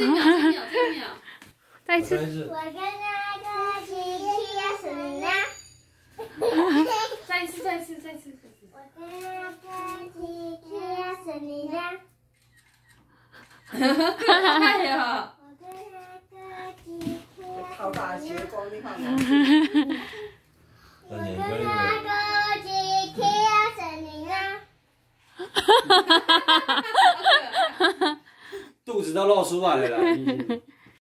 这一秒，这一秒，这一秒。再一次，我，跟那个鸡贴什么呢？再一次，再一次，再一次，再一次。我跟那个鸡贴什么呢？哎呀，我跟那个鸡贴好大的结光，你看吗？我那你跟跟那个鸡贴什么呢？肚子都露出来了。